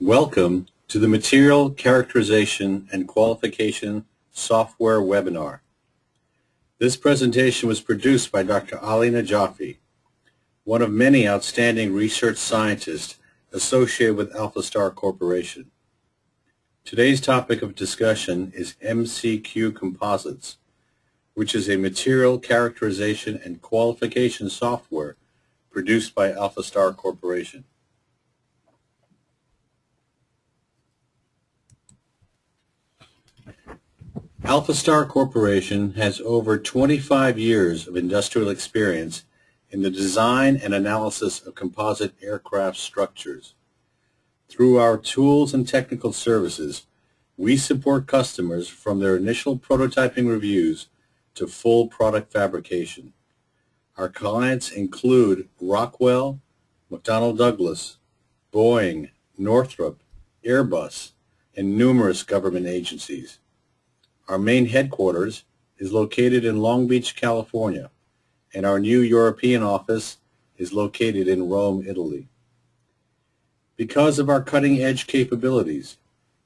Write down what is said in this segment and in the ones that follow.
Welcome to the Material Characterization and Qualification Software webinar. This presentation was produced by Dr. Ali Najafi, one of many outstanding research scientists associated with AlphaStar Corporation. Today's topic of discussion is MCQ Composites, which is a material characterization and qualification software produced by AlphaStar Corporation. AlphaStar Corporation has over 25 years of industrial experience in the design and analysis of composite aircraft structures. Through our tools and technical services, we support customers from their initial prototyping reviews to full product fabrication. Our clients include Rockwell, McDonnell Douglas, Boeing, Northrop, Airbus, and numerous government agencies. Our main headquarters is located in Long Beach, California, and our new European office is located in Rome, Italy. Because of our cutting-edge capabilities,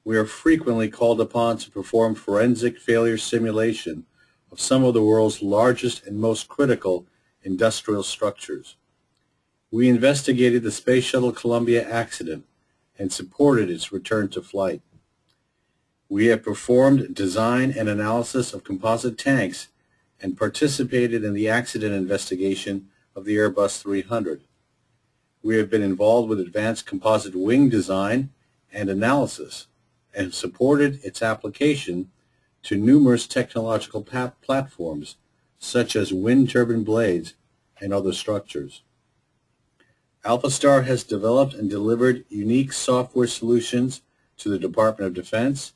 we are frequently called upon to perform forensic failure simulation of some of the world's largest and most critical industrial structures. We investigated the Space Shuttle Columbia accident and supported its return to flight. We have performed design and analysis of composite tanks and participated in the accident investigation of the Airbus 300. We have been involved with advanced composite wing design and analysis and supported its application to numerous technological platforms such as wind turbine blades and other structures. AlphaStar has developed and delivered unique software solutions to the Department of Defense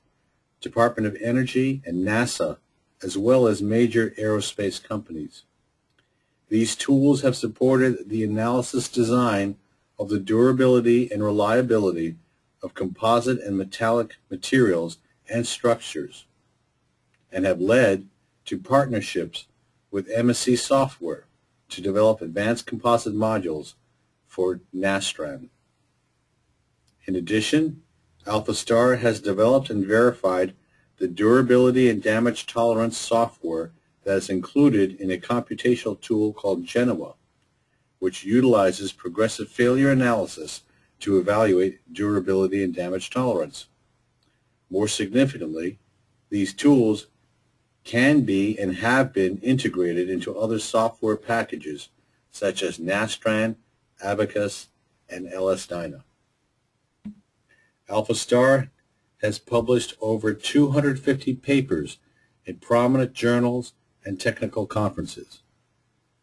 Department of Energy, and NASA, as well as major aerospace companies. These tools have supported the analysis design of the durability and reliability of composite and metallic materials and structures and have led to partnerships with MSC Software to develop advanced composite modules for Nastran. In addition, AlphaStar has developed and verified the durability and damage tolerance software that is included in a computational tool called Genoa, which utilizes progressive failure analysis to evaluate durability and damage tolerance. More significantly, these tools can be and have been integrated into other software packages such as Nastran, Abaqus, and LS-DYNA. AlphaStar has published over 250 papers in prominent journals and technical conferences.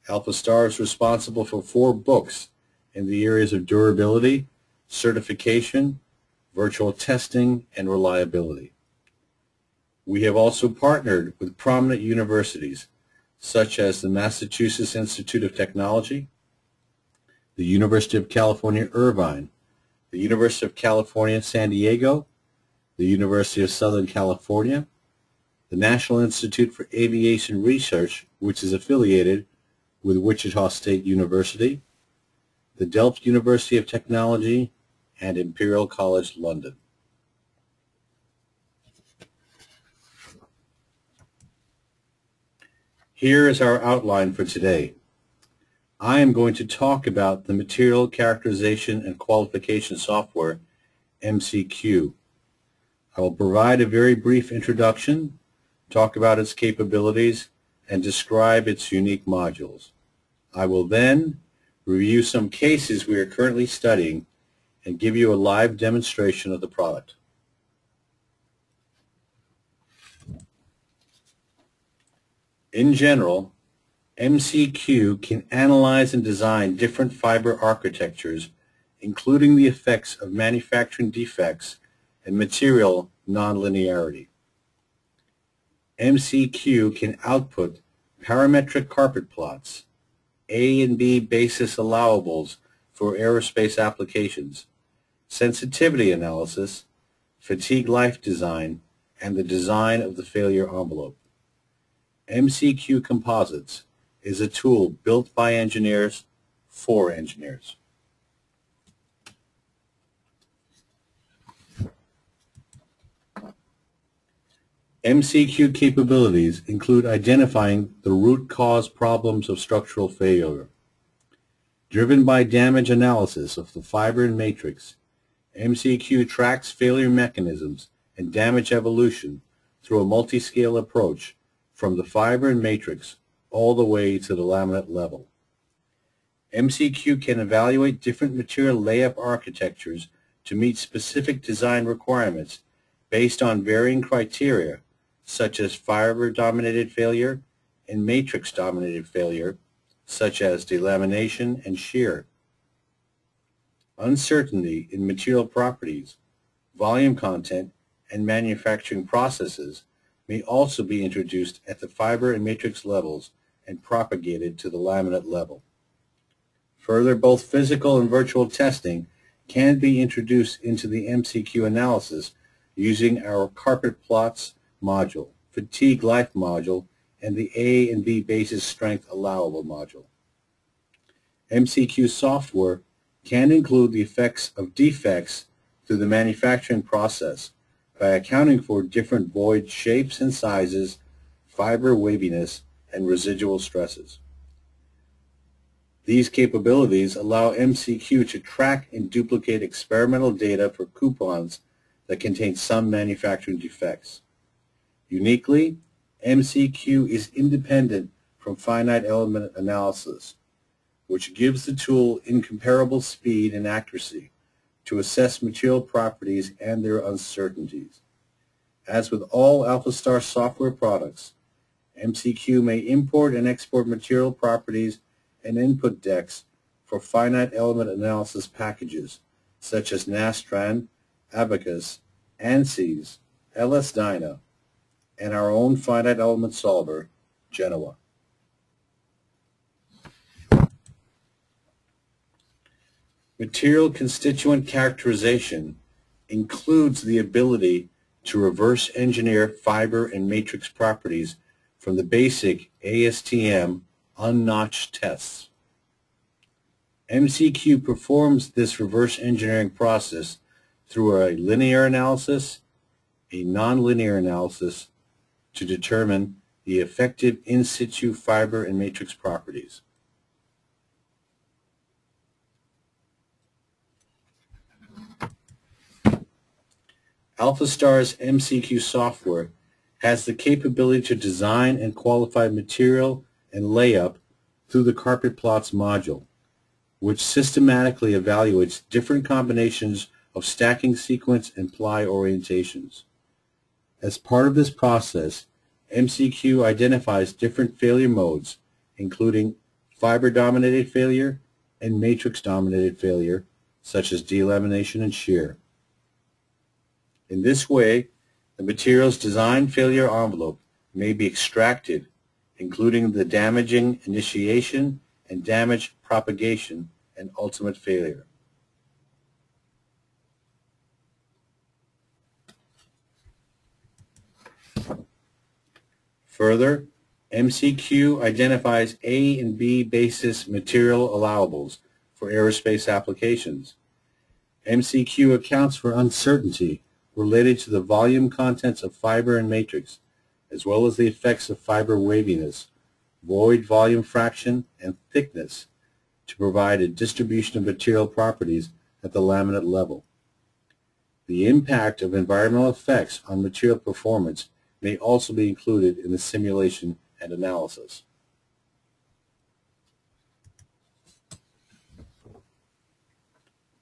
AlphaStar is responsible for four books in the areas of durability, certification, virtual testing, and reliability. We have also partnered with prominent universities such as the Massachusetts Institute of Technology, the University of California, Irvine, the University of California, San Diego, the University of Southern California, the National Institute for Aviation Research, which is affiliated with Wichita State University, the Delft University of Technology, and Imperial College London. Here is our outline for today. I am going to talk about the Material Characterization and Qualification Software, MCQ. I will provide a very brief introduction, talk about its capabilities, and describe its unique modules. I will then review some cases we are currently studying and give you a live demonstration of the product. In general, MCQ can analyze and design different fiber architectures, including the effects of manufacturing defects and material nonlinearity. MCQ can output parametric carpet plots, A and B basis allowables for aerospace applications, sensitivity analysis, fatigue life design, and the design of the failure envelope. MCQ Composites is a tool built by engineers for engineers. MCQ capabilities include identifying the root cause problems of structural failure. Driven by damage analysis of the fiber and matrix, MCQ tracks failure mechanisms and damage evolution through a multi-scale approach from the fiber and matrix all the way to the laminate level. MCQ can evaluate different material layup architectures to meet specific design requirements based on varying criteria such as fiber-dominated failure and matrix-dominated failure such as delamination and shear. Uncertainty in material properties, volume content, and manufacturing processes may also be introduced at the fiber and matrix levels and propagated to the laminate level. Further, both physical and virtual testing can be introduced into the MCQ analysis using our carpet plots module, fatigue life module, and the A and B basis strength allowable module. MCQ software can include the effects of defects through the manufacturing process by accounting for different void shapes and sizes, fiber waviness, and residual stresses. These capabilities allow MCQ to track and duplicate experimental data for coupons that contain some manufacturing defects. Uniquely, MCQ is independent from finite element analysis, which gives the tool incomparable speed and accuracy to assess material properties and their uncertainties. As with all AlphaStar software products, MCQ may import and export material properties and input decks for finite element analysis packages such as Nastran, Abaqus, ANSYS, LS-DYNA, and our own finite element solver, Genoa. Material constituent characterization includes the ability to reverse engineer fiber and matrix properties from the basic ASTM unnotched tests. MCQ performs this reverse engineering process through a linear analysis, a nonlinear analysis to determine the effective in situ fiber and matrix properties. AlphaStar's MCQ software has the capability to design and qualify material and layup through the Carpet Plots module, which systematically evaluates different combinations of stacking sequence and ply orientations. As part of this process, MCQ identifies different failure modes, including fiber-dominated failure and matrix-dominated failure, such as delamination and shear. In this way, the material's design failure envelope may be extracted, including the damaging initiation and damage propagation and ultimate failure. Further, MCQ identifies A and B basis material allowables for aerospace applications. MCQ accounts for uncertainty related to the volume contents of fiber and matrix, as well as the effects of fiber waviness, void volume fraction, and thickness to provide a distribution of material properties at the laminate level. The impact of environmental effects on material performance may also be included in the simulation and analysis.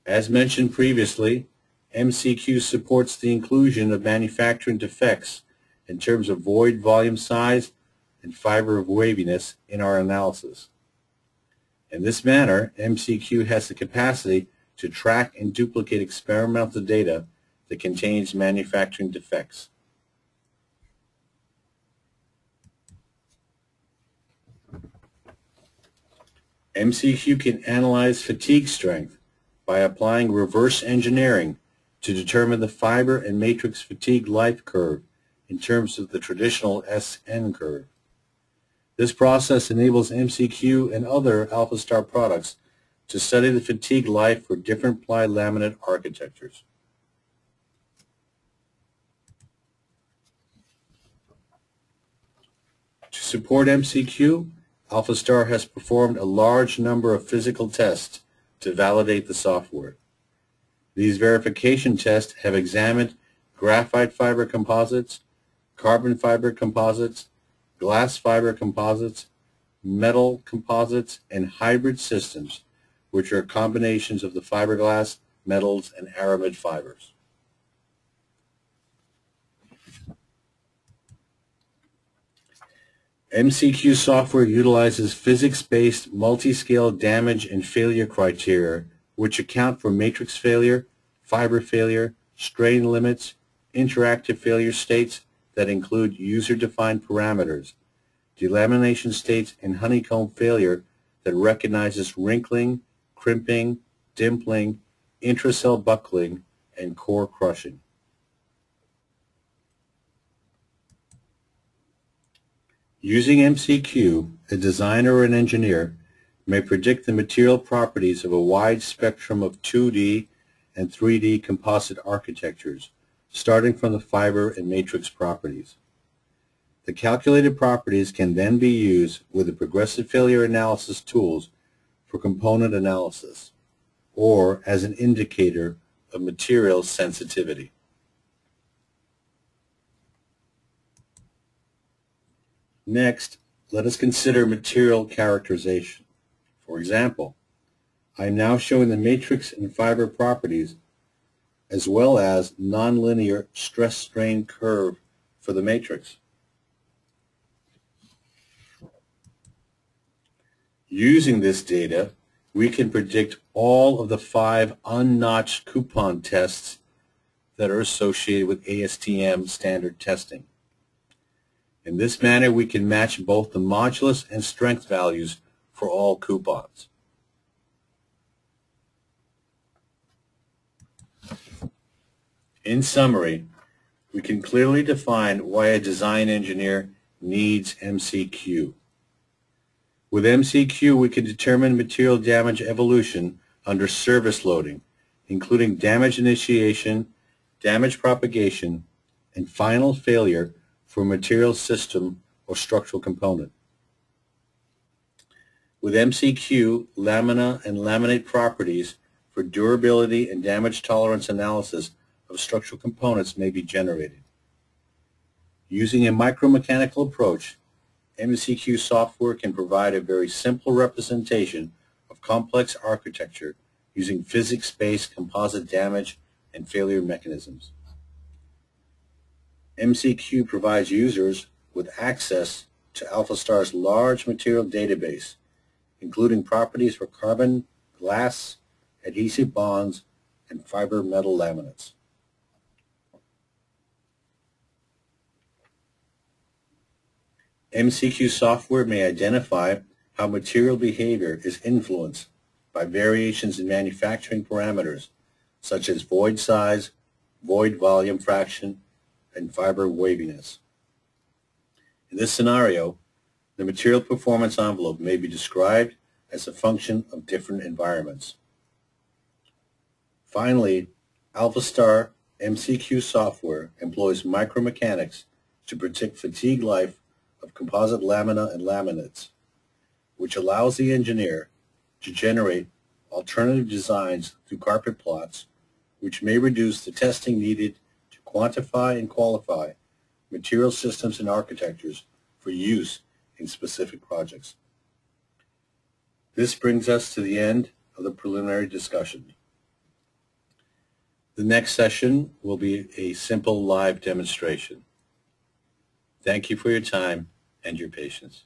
As mentioned previously, MCQ supports the inclusion of manufacturing defects in terms of void volume size and fiber of waviness in our analysis. In this manner, MCQ has the capacity to track and duplicate experimental data that contains manufacturing defects. MCQ can analyze fatigue strength by applying reverse engineering to determine the fiber and matrix fatigue life curve in terms of the traditional SN curve. This process enables MCQ and other AlphaStar products to study the fatigue life for different ply laminate architectures. To support MCQ, AlphaStar has performed a large number of physical tests to validate the software. These verification tests have examined graphite fiber composites, carbon fiber composites, glass fiber composites, metal composites, and hybrid systems, which are combinations of the fiberglass, metals, and aramid fibers. MCQ software utilizes physics-based multi-scale damage and failure criteria which account for matrix failure, fiber failure, strain limits, interactive failure states that include user-defined parameters, delamination states, and honeycomb failure that recognizes wrinkling, crimping, dimpling, intracell buckling, and core crushing. Using MCQ, a designer or an engineer may predict the material properties of a wide spectrum of 2D and 3D composite architectures, starting from the fiber and matrix properties. The calculated properties can then be used with the progressive failure analysis tools for component analysis, or as an indicator of material sensitivity. Next, let us consider material characterization. For example, I am now showing the matrix and fiber properties as well as nonlinear stress strain curve for the matrix. Using this data, we can predict all of the five unnotched coupon tests that are associated with ASTM standard testing. In this manner, we can match both the modulus and strength values for all coupons. In summary, we can clearly define why a design engineer needs MCQ. With MCQ, we can determine material damage evolution under service loading, including damage initiation, damage propagation, and final failure for material system or structural component. With MCQ, lamina and laminate properties for durability and damage tolerance analysis of structural components may be generated. Using a micromechanical approach, MCQ software can provide a very simple representation of complex architecture using physics-based composite damage and failure mechanisms. MCQ provides users with access to AlphaStar's large material database including properties for carbon, glass, adhesive bonds, and fiber metal laminates. MCQ software may identify how material behavior is influenced by variations in manufacturing parameters such as void size, void volume fraction, and fiber waviness. In this scenario, the material performance envelope may be described as a function of different environments. Finally, AlphaStar MCQ software employs micromechanics to predict fatigue life of composite lamina and laminates, which allows the engineer to generate alternative designs through carpet plots, which may reduce the testing needed to quantify and qualify material systems and architectures for use in specific projects. This brings us to the end of the preliminary discussion. The next session will be a simple live demonstration. Thank you for your time and your patience.